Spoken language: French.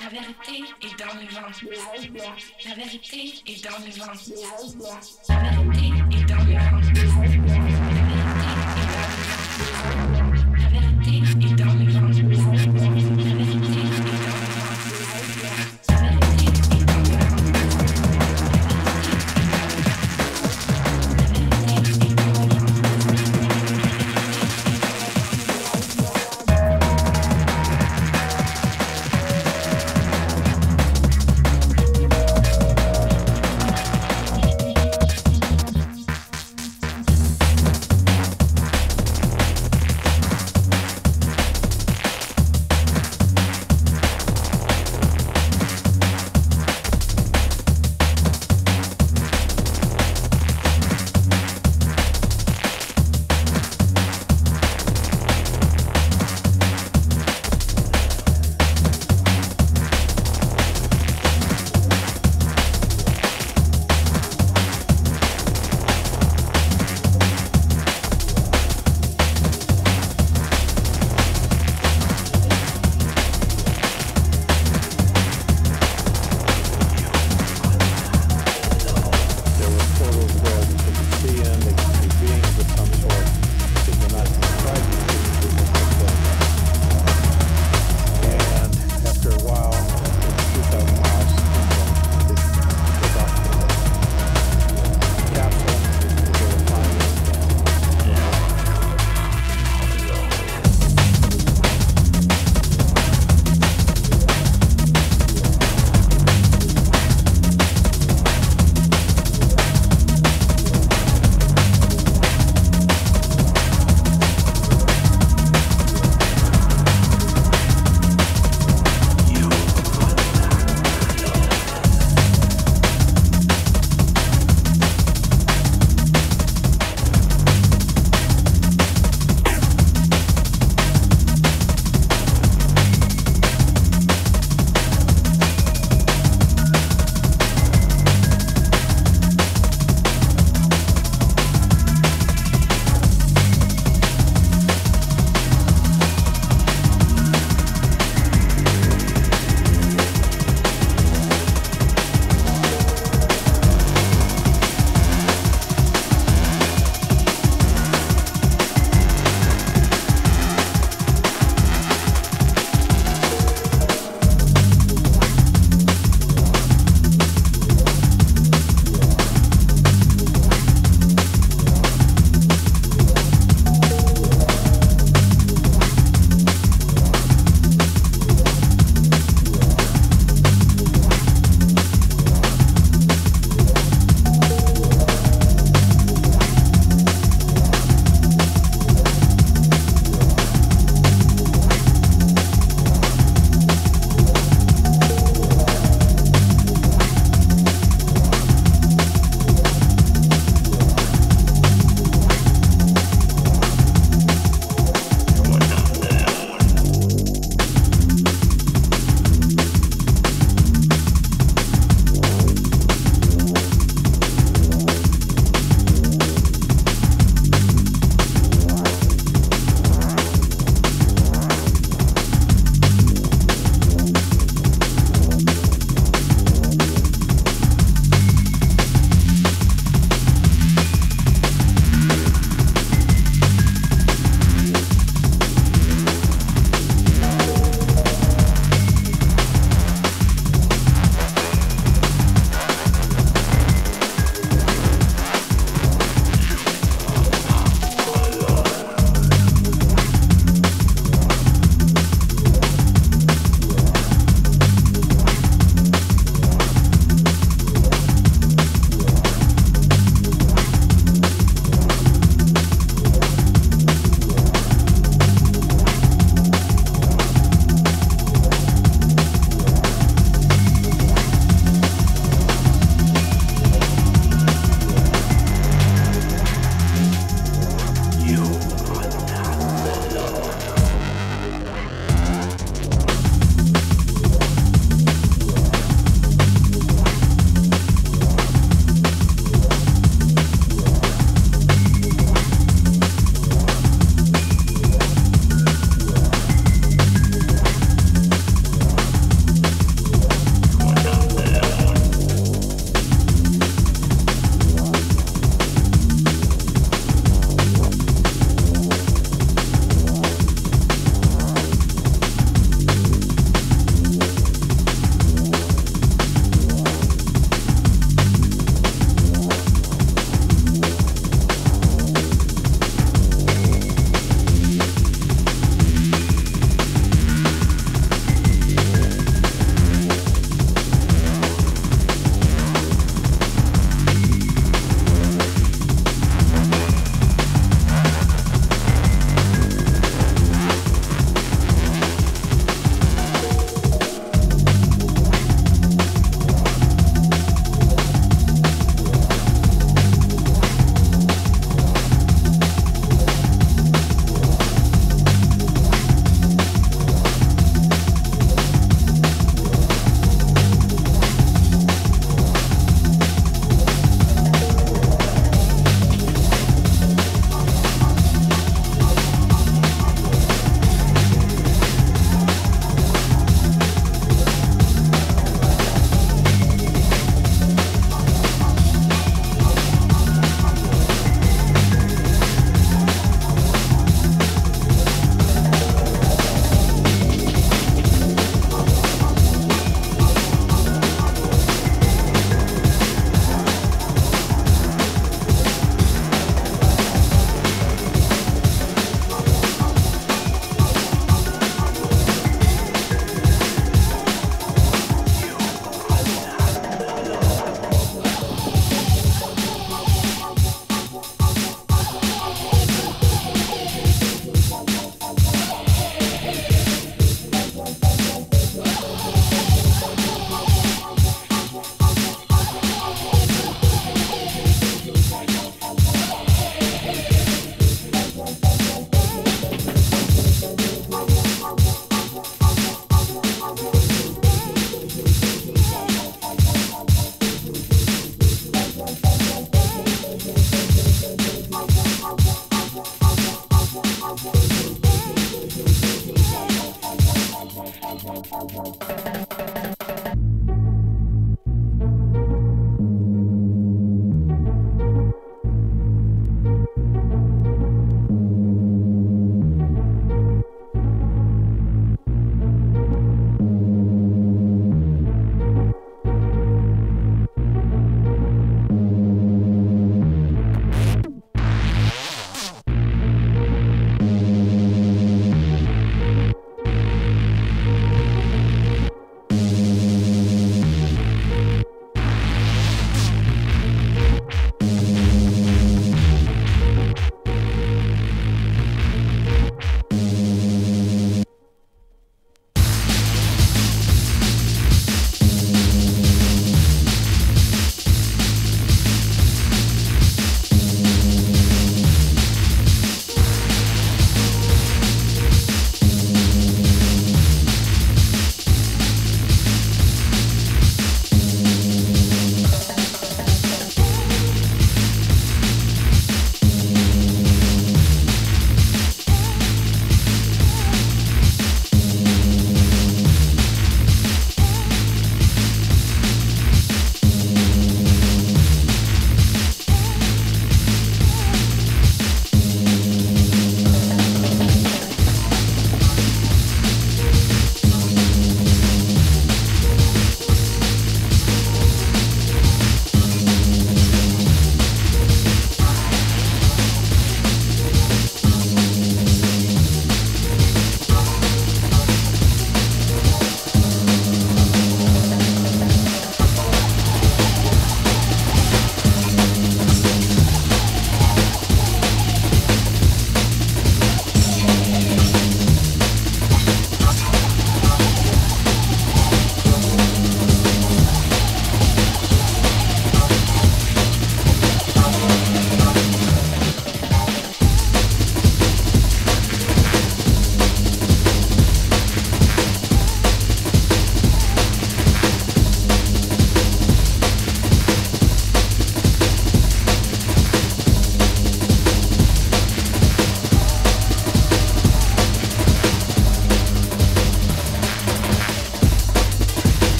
La vérité est dans le vent. La vérité est dans le vent. La vérité est dans le ventre. La vérité est dans le vent. La vérité est dans le ventre.